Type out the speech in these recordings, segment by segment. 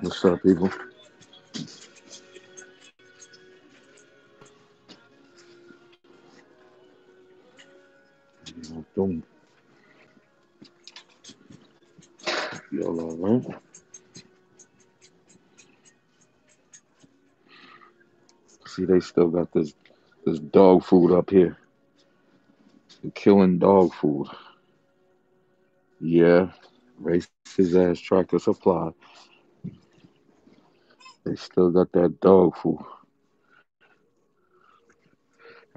What's up, people? Boom. Y'all all right? See, they still got this this dog food up here. The killing dog food. Yeah, race his ass tractor supply. They still got that dog food.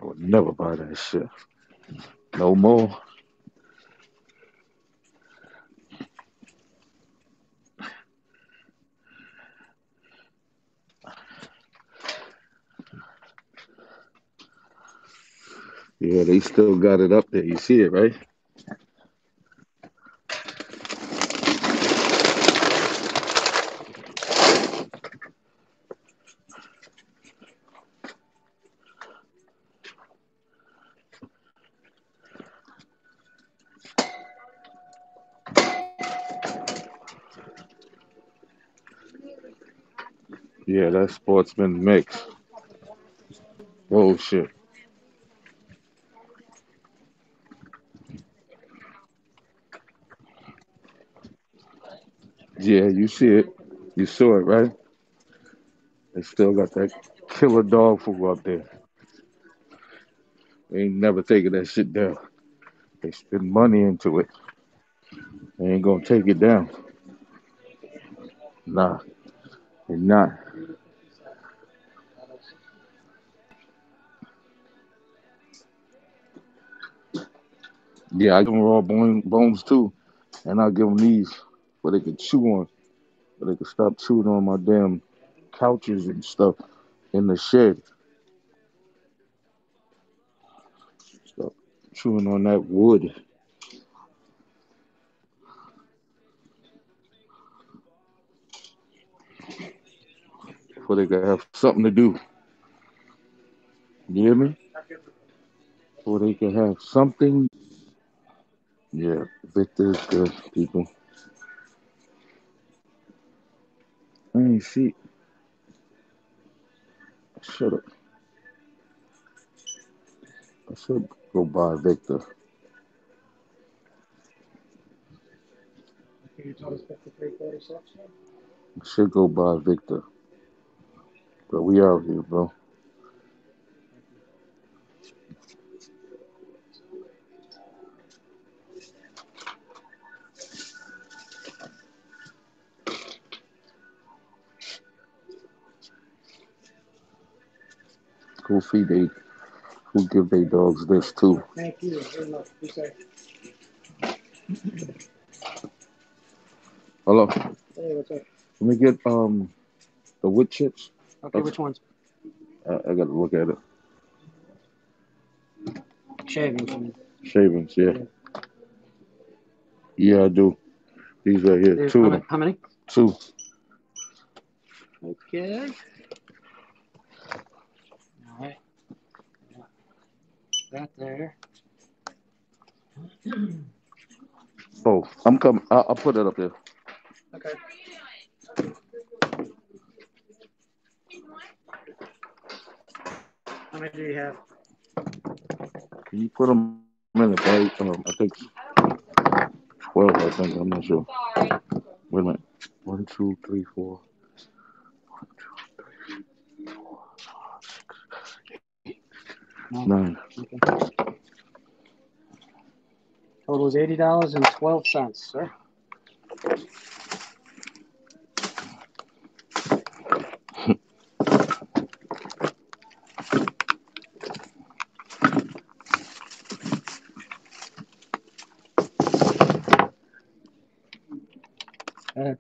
I would never buy that shit. No more. Yeah, they still got it up there. You see it, right? Yeah, that sportsman mix. Bullshit. Oh, yeah, you see it. You saw it, right? They still got that killer dog food up there. They ain't never taking that shit down. They spend money into it. They ain't gonna take it down. Nah, they not. Yeah, I give them raw bone, bones too, and I give them these where they can chew on, where they can stop chewing on my damn couches and stuff in the shed. Stop chewing on that wood. Before they can have something to do. You hear me? Before they can have something. Yeah, Victor is good, people. I ain't see. Shut up. I should go buy Victor. You told us 5346? I should go buy Victor. But we out here, bro. Who feed they who give they dogs this too? Thank you very much. Be safe. Hello. Hey, what's up? Let me get um the wood chips. Okay, which ones? I, I gotta look at it. Shavings. I mean. Shavings, yeah. Yeah, I do. These right here. There's- Two how, of them. how many? Two. Okay. All right. That there. Oh, I'm coming. I'll, I'll put it up there. Okay. How many do you have? Can you put them in the bag? Um, I think twelve. I think I'm not sure. Wait a minute. One, two, three, four. One, two, three, four, five, six, nine. Okay. Total is eighty dollars and twelve cents, sir. Thank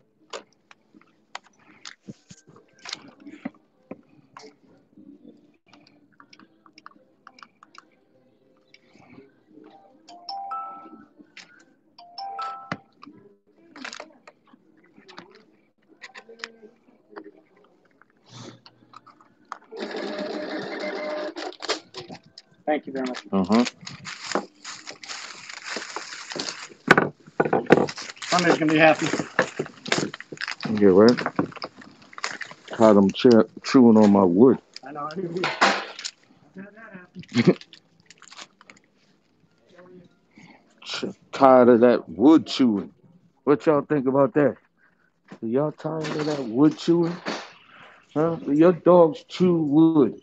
you very much. Uh huh. Somebody's gonna be happy. Yeah, right. Caught him che- chewing on my wood. I know. I knew Tired of that wood chewing. What y'all think about that? Are y'all tired of that wood chewing? Huh? Your dogs chew wood?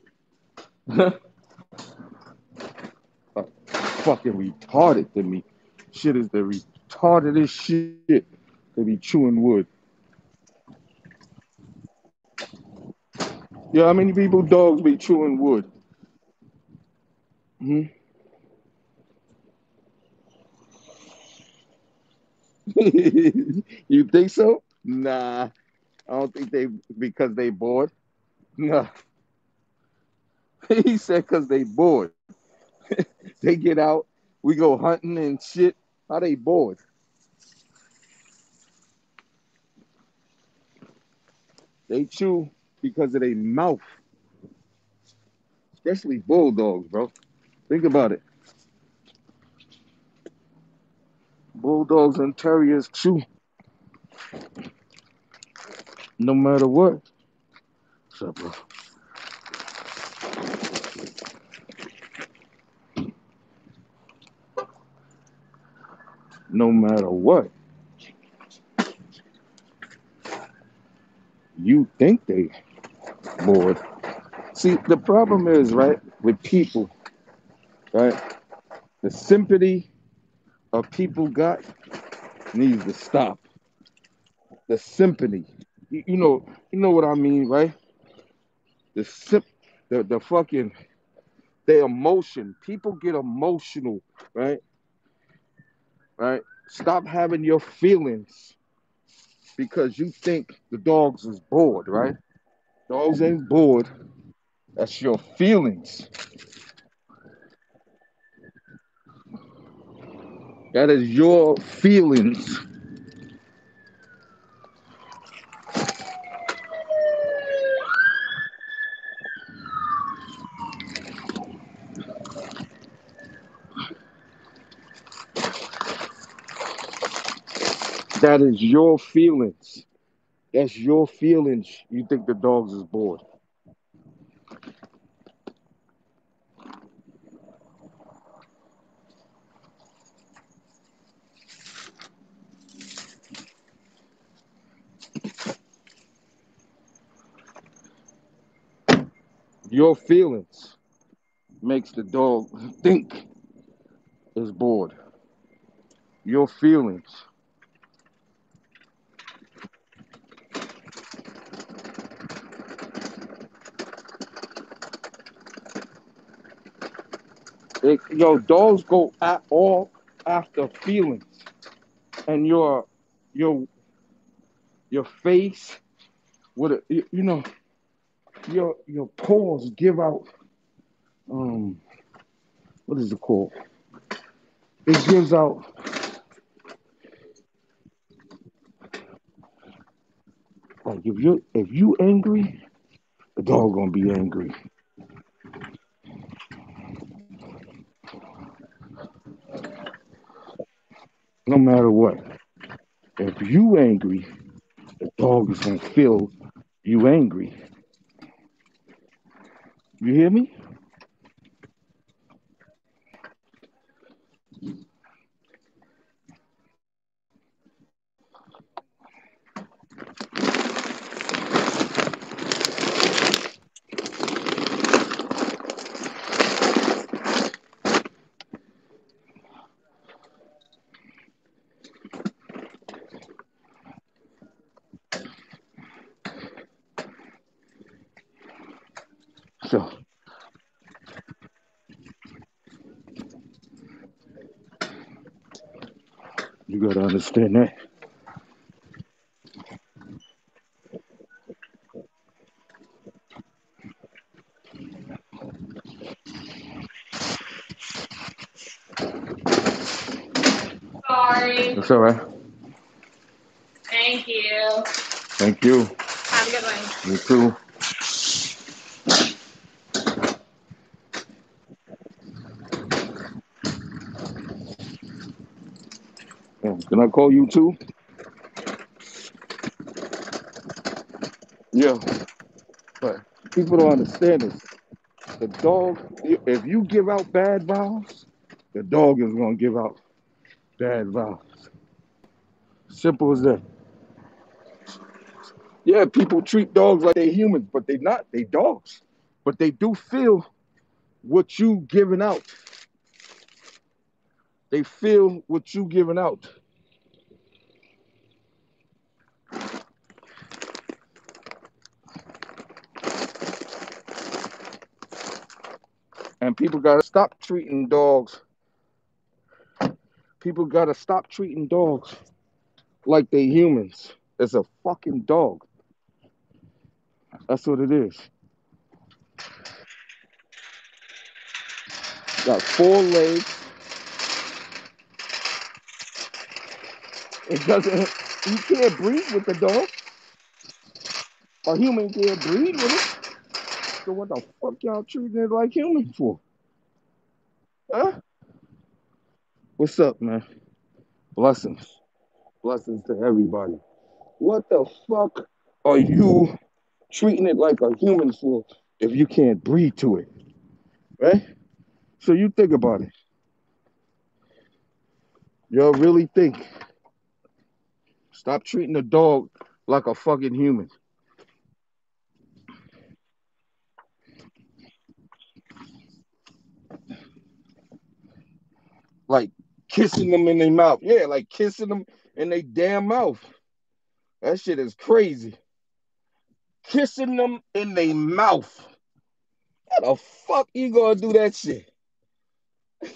Fucking retarded to me. Shit is the retardedest shit to be chewing wood. Yeah, how many people dogs be chewing wood? Hmm? you think so? Nah, I don't think they because they bored. Nah, he said because they bored. they get out, we go hunting and shit. How they bored? They chew because of their mouth, especially bulldogs, bro. Think about it. Bulldogs and terriers chew no matter what. What's up, bro? No matter what. You think they bored. See, the problem is, right, with people, right? The sympathy of people got needs to stop. The sympathy. You, you know, you know what I mean, right? The sip the, the fucking the emotion. People get emotional, right? Right? Stop having your feelings because you think the dogs is bored, right? Dogs ain't bored. That's your feelings. That is your feelings. That is your feelings. That's your feelings. You think the dogs is bored. Your feelings makes the dog think is bored. Your feelings. It, yo, dogs go at all after feelings, and your your your face with a you, you know your your paws give out um what is it called? It gives out like if you if you angry, the dog gonna be angry. No matter what. If you angry, the dog is gonna feel you angry. You hear me? So you gotta understand that. Sorry. That's all right. Thank you. Thank you. Have a good one. You too. Yeah, Can I call you too? Yeah. But people don't understand this. The dog, if you give out bad vibes, the dog is gonna give out bad vibes. Simple as that. Yeah, people treat dogs like they're humans, but they're not. They dogs. But they do feel what you giving out. They feel what you giving out. And people gotta stop treating dogs. People gotta stop treating dogs like they humans. It's a fucking dog. That's what it is. Got four legs. It doesn't. You can't breathe with the dog. A human can't breathe with it. So what the fuck y'all treating it like human for? Huh? What's up, man? Blessings. Blessings to everybody. What the fuck are you treating it like a human for if you can't breathe to it? Right? So you think about it. Y'all really think. Stop treating the dog like a fucking human. Like kissing them in their mouth. Yeah, like kissing them in their damn mouth. That shit is crazy. Kissing them in their mouth. How the fuck you gonna do that shit?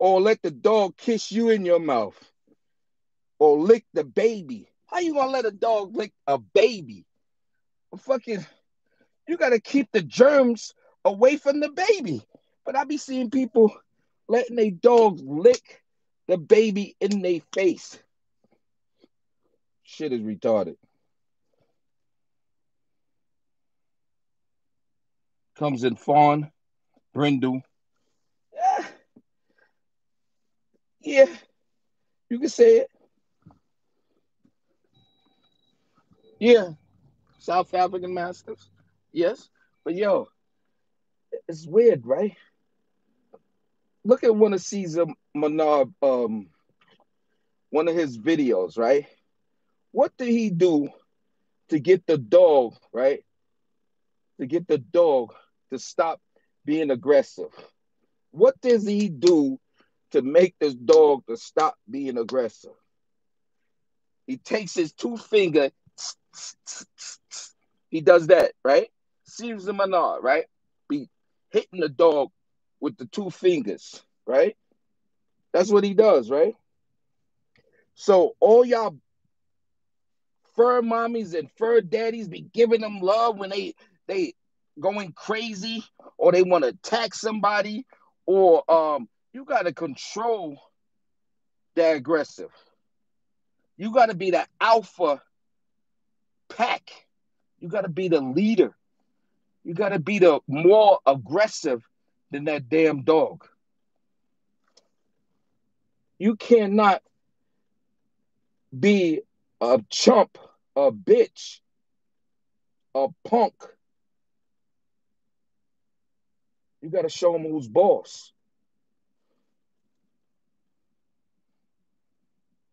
or let the dog kiss you in your mouth. Or lick the baby. How you gonna let a dog lick a baby? fucking, you gotta keep the germs away from the baby. But I be seeing people letting their dogs lick the baby in their face. Shit is retarded. Comes in fawn, brindle. Yeah. Yeah. You can say it. Yeah. South African Masters. Yes. But yo, it's weird, right? Look at one of Cesar Menard, um, one of his videos, right? What did he do to get the dog, right? To get the dog to stop being aggressive? What does he do to make this dog to stop being aggressive? He takes his two finger, he does that, right? The Menard, right? Be hitting the dog with the two fingers, right? That's what he does, right? So all y'all fur mommies and fur daddies be giving them love when they they going crazy or they want to attack somebody or um you got to control the aggressive. You got to be the alpha pack. You got to be the leader. You got to be the more aggressive than that damn dog. You cannot be a chump, a bitch, a punk. You got to show them who's boss.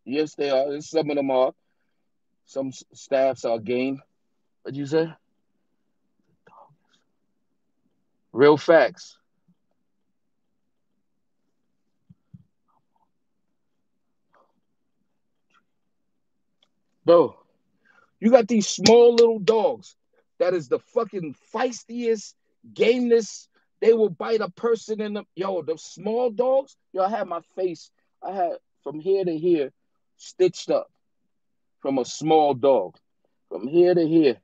Yes, they are. Some of them are. Some staffs are game. What'd you say? Real facts. Bro, you got these small little dogs that is the fucking feistiest, gameness. They will bite a person in the yo, the small dogs, yo, I had my face, I had from here to here stitched up from a small dog. From here to here,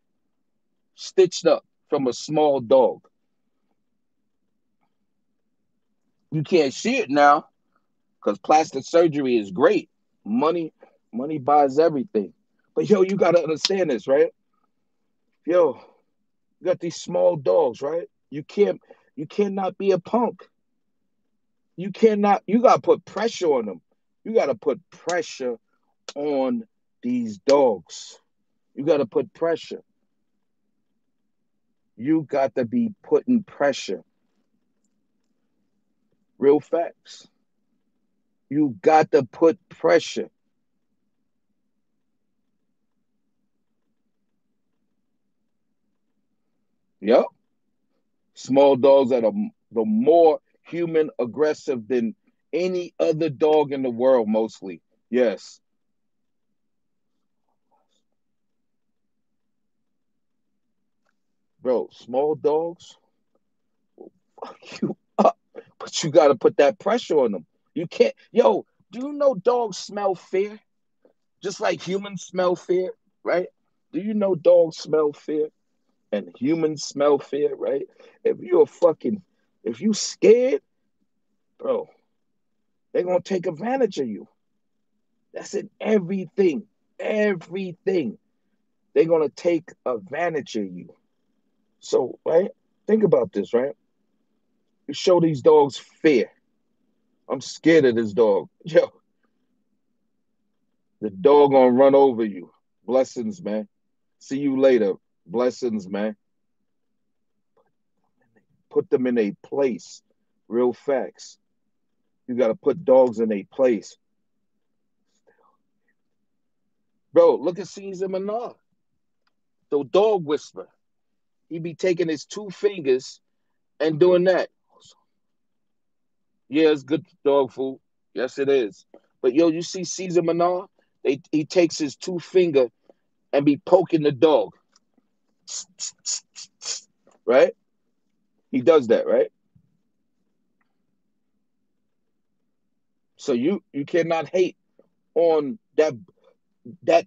stitched up from a small dog. You can't see it now because plastic surgery is great. Money, money buys everything. But yo, you gotta understand this, right? Yo, you got these small dogs, right? You can't, you cannot be a punk. You cannot, you gotta put pressure on them. You gotta put pressure on these dogs. You gotta put pressure. You got to be putting pressure. Real facts. You got to put pressure. Yep. Small dogs that are the more human aggressive than any other dog in the world, mostly. Yes. Bro, small dogs will fuck you up, but you got to put that pressure on them. You can't, yo, do you know dogs smell fear? Just like humans smell fear, right? Do you know dogs smell fear? And humans smell fear, right? If you're fucking, if you scared, bro, they're gonna take advantage of you. That's in everything. Everything. They're gonna take advantage of you. So, right? Think about this, right? You show these dogs fear. I'm scared of this dog. Yo, the dog gonna run over you. Blessings, man. See you later. Blessings, man. Put them in a place. Real facts. You got to put dogs in a place. Bro, look at Cesar Menard. The dog whisperer. He be taking his two fingers and doing that. Yeah, it's good dog food. Yes, it is. But yo, you see Cesar Menard? They, he takes his two finger and be poking the dog. Right? He does that, right? So you you cannot hate on that that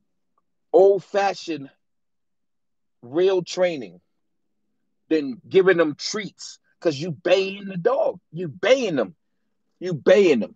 old fashioned real training than giving them treats because you baying the dog. You baying them. You baying them.